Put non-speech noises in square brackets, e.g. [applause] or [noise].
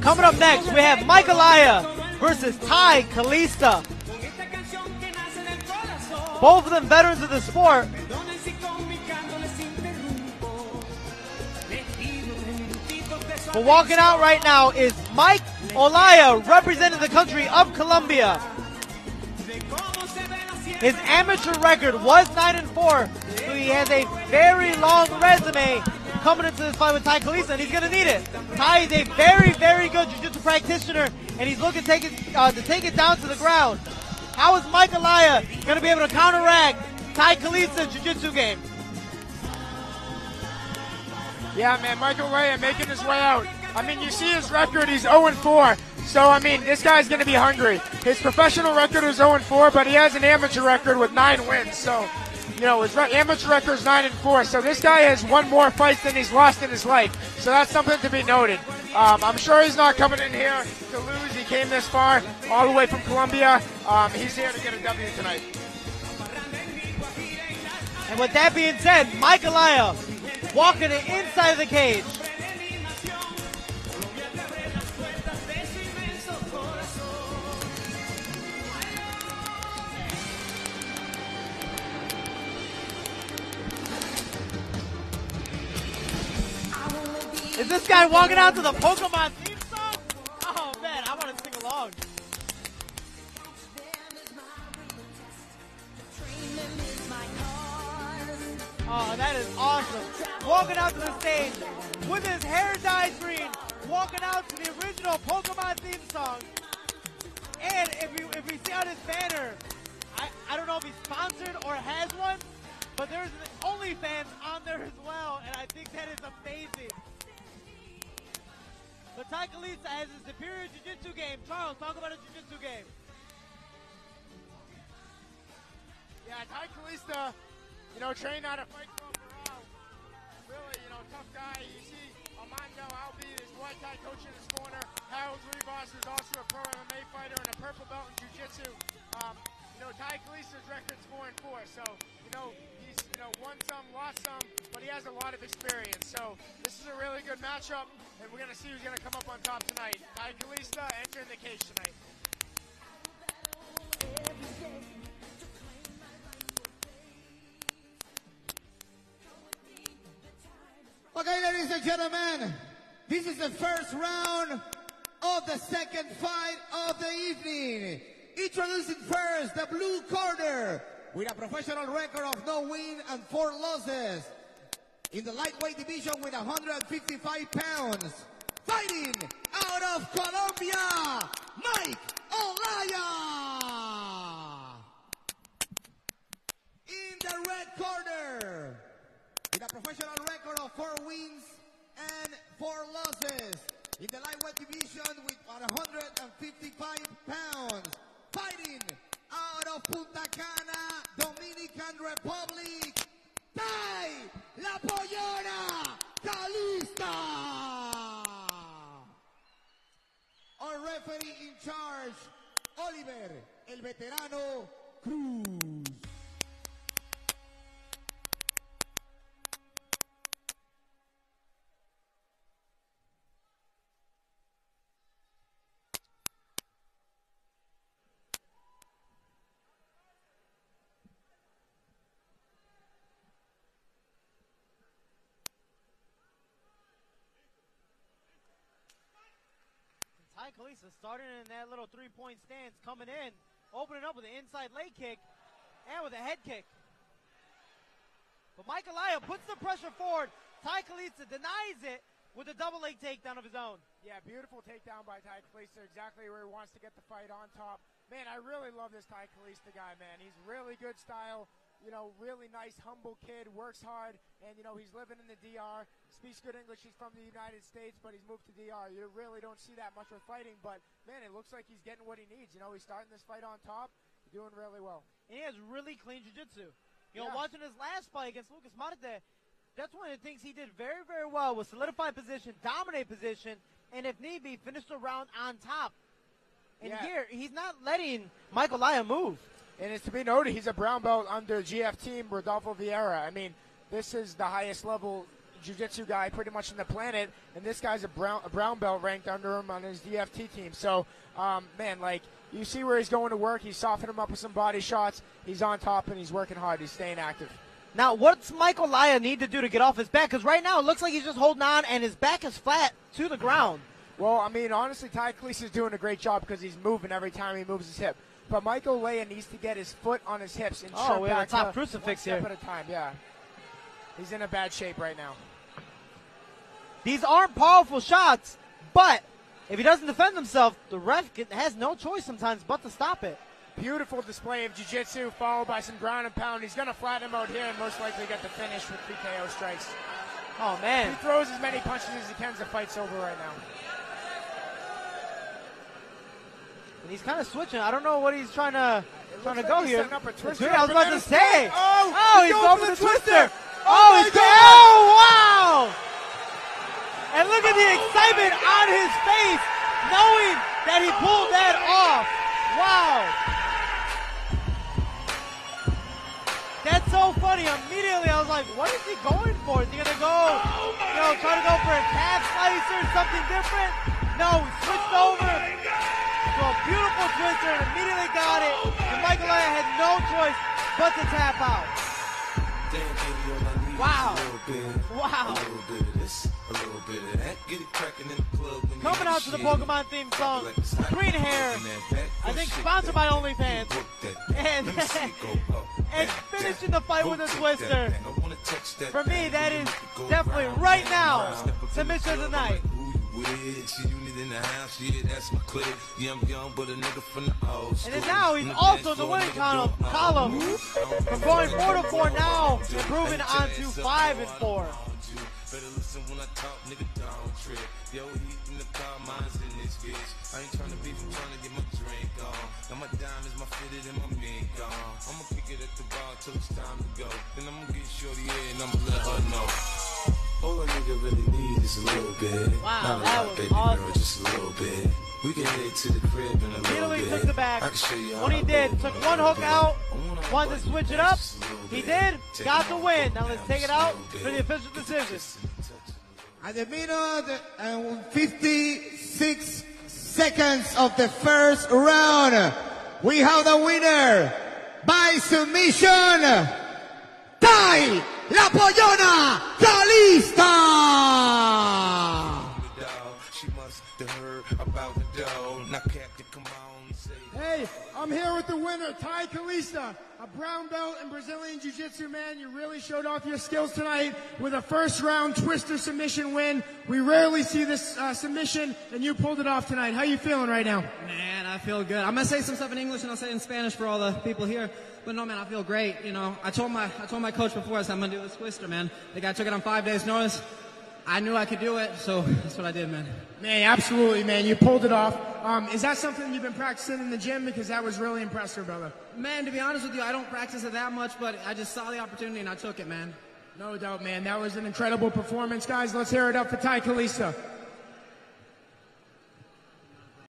Coming up next, we have Olaya versus Ty Kalista. Both of them veterans of the sport. But walking out right now is Mike Olaya, representing the country of Colombia. His amateur record was 9 and 4, so he has a very long resume coming into this fight with Ty Kalista, and he's going to need it. Ty is a very, very good jiu-jitsu practitioner, and he's looking to take it, uh, to take it down to the ground. How is Mike Olaya going to be able to counteract Ty Kalista's jiu-jitsu game? Yeah, man, Michael Ray making his way out. I mean, you see his record, he's 0-4. So, I mean, this guy's going to be hungry. His professional record is 0-4, but he has an amateur record with nine wins. So, you know, his re- amateur record is 9 and 4. So this guy has won more fights than he's lost in his life. So that's something to be noted. Um, I'm sure he's not coming in here to lose. He came this far, all the way from Colombia. Um, he's here to get a W tonight. And with that being said, Mike Olaya walking inside of the cage. This guy walking out to the Pokemon theme song? Oh man, I want to sing along. Oh, that is awesome. Walking out to the stage with his hair dyed green, walking out to the original Pokemon theme song. And if we, if we see on his banner, I, I don't know if he's sponsored or has one, but there's an OnlyFans on there as well, and I think that is amazing. But Ty Kalista has a superior jiu-jitsu game. Charles, talk about a jiu-jitsu game. Yeah, Ty Kalista, you know, trained out of Fight Club Morale. Really, you know, tough guy. You see Armando Albi, his Muay Thai coach in his corner. Harold Rivas is also a pro MMA fighter and a purple belt in Jiu-Jitsu. Um, you know, Ty Kalista's record's 4 and 4, so, you know, won some, lost some, but he has a lot of experience. So, this is a really good matchup, and we're going to see who's going to come up on top tonight. Ty Kalista entering the cage tonight. Okay, ladies and gentlemen, this is the first round of the second fight of the evening. Introducing first the blue corner with a professional record of no win and four losses. In the lightweight division with 155 pounds. Fighting out of Colombia, Mike Olaya. In the red corner with a professional record of four wins and four losses. In the lightweight division with 155 pounds. Fighting out Punta Cana, Dominican Republic. Ty La Pollona Calista. Our referee in charge, Oliver, el veterano Cruz. Ty Kalista starting in that little three-point stance, coming in, opening up with an inside leg kick and with a head kick. But Mike Olaya puts the pressure forward. Ty Kalista denies it with a double leg takedown of his own. Yeah, beautiful takedown by Ty Kalista, exactly where he wants to get the fight on top. Man, I really love this Ty Kalista guy, man. He's really good style, you know, really nice, humble kid, works hard, and, you know, he's living in the DR, speaks good English. He's from the United States, but he's moved to DR. You really don't see that much with fighting, but, man, it looks like he's getting what he needs. You know, he's starting this fight on top, doing really well. And he has really clean jiu-jitsu. You know, watching his last fight against Lucas Marte, that's one of the things he did very, very well was solidify position, dominate position, and if need be, finish the round on top. And Yeah. here, he's not letting Mike Olaya move. And it's to be noted, he's a brown belt under GF team Rodolfo Vieira. I mean, this is the highest level jiu-jitsu guy pretty much in the planet, and this guy's a brown, a brown belt ranked under him on his DFT team. So, um, man, like you see where he's going to work. He's softening him up with some body shots. He's on top and he's working hard. He's staying active. Now, what's Mike Olaya need to do to get off his back? Because right now it looks like he's just holding on and his back is flat to the ground. Well, I mean, honestly, Ty Kalista is doing a great job because he's moving every time he moves his hip. But Mike Olaya needs to get his foot on his hips and Oh, we have a top to crucifix here. at a time. Yeah, he's in a bad shape right now. These aren't powerful shots, but if he doesn't defend himself, the ref has no choice sometimes but to stop it. Beautiful display of jiu-jitsu followed by some ground and pound. He's going to flatten him out here and most likely get the finish with TKO strikes. Oh man. He throws as many punches as he can. The fight's over right now. And he's kind of switching. I don't know what he's trying to trying to looks go here. setting up a twister I was about to say. split. Oh, oh, he's he's going going for the twister. twister. Oh, Oh, he's going. Oh, wow! And look at the excitement on his face, knowing that he pulled that off. Wow. That's so funny. Immediately, I was like, what is he going for? Is he going to go, oh you know, try to go for a calf slicer, or something different? No, he switched over oh to a beautiful twister and immediately got it. And Mike Olaya had no choice but to tap out. Damn, baby, all I need Wow. is a little bit. Wow. A little bit of this, a little bit of that. Get it cracking in the club. when Coming out to the. Pokemon theme song. Green Hair, In that back, I think sponsored by. OnlyFans. [laughs] And- thing. Let me see it go up [laughs] and finishing the fight with a twister. that thing. I wanna touch that For me, that is make it go definitely right now round. Step up in the submission of the night. Like, who you with? She unit in the house, yeah, that's my clique. Yeah, I'm young, but a nigga from the old school. And now he's also in the winning column, column all from going four to four now, improving onto five and four. Better listen when I talk, nigga, don't trip. Yo, heat in the car, mine's in this bitch. I ain't tryna beef, I'm tryna get my drink on. Now my diamonds, my fitted, and my mink on. I'ma kick it at the bar till it's time to go. Then I'ma get shorty in and I'ma let her know. All a nigga really need is a little bit. Wow, Not a that lot, was baby awesome. girl, just a little bit. We can head to the crib in a little Immediately bit. took the back. I can show you how When he did, took one hook bit. out, I wanna wanted to switch it up. just a little He did, Take got the win. Now let's take it out for the official decision. At the minute uh, and uh, 56 seconds of the first round, we have the winner by submission, Ty La Pollona Kalista. The dog. She must have heard about the dog. Now, Captain, come on, say. Hey, I'm here with the winner, Ty Kalista, a brown belt in Brazilian Jiu-Jitsu, man. You really showed off your skills tonight with a first round twister submission win. We rarely see this uh, submission, and you pulled it off tonight. How you feeling right now? Man, I feel good. I'm gonna say some stuff in English and I'll say it in Spanish for all the people here. But no, man, I feel great. You know, I told my I told my coach before I said I'm gonna do this twister, man. The guy took it on five days' notice. I knew I could do it, so that's what I did, man. Man, absolutely, man. You pulled it off. Um, is that something you've been practicing in the gym? Because that was really impressive, brother. Man, to be honest with you, I don't practice it that much, but I just saw the opportunity and I took it, man. No doubt, man. That was an incredible performance, guys. Let's hear it up for Ty Kalista.